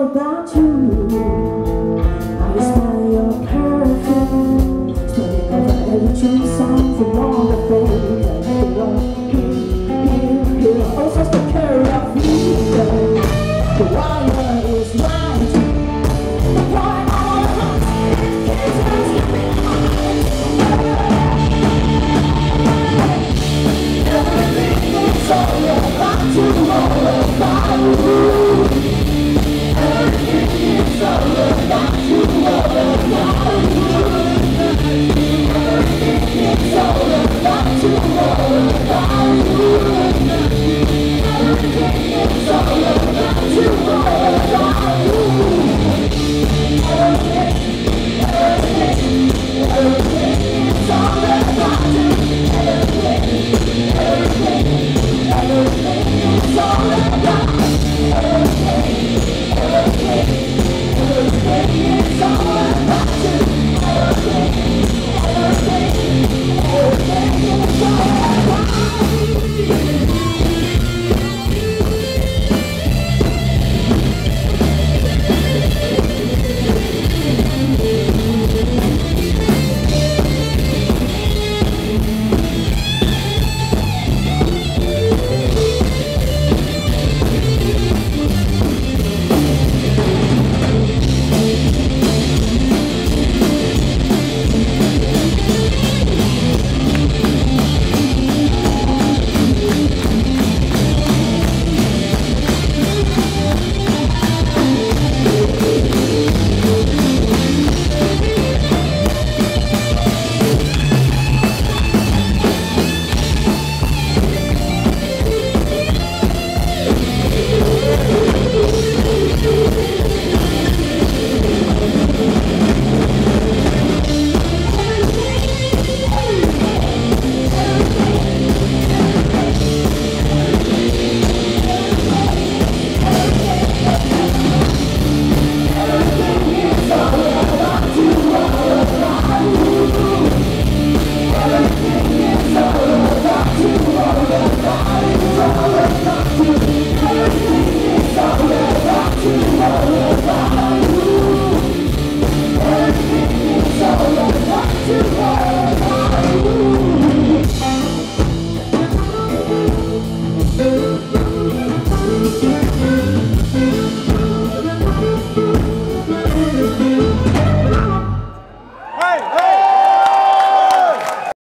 about you. I just want your perfume. Turning over every dream song from all the things you love Here, here, here, oh such the wire is right The wire is about you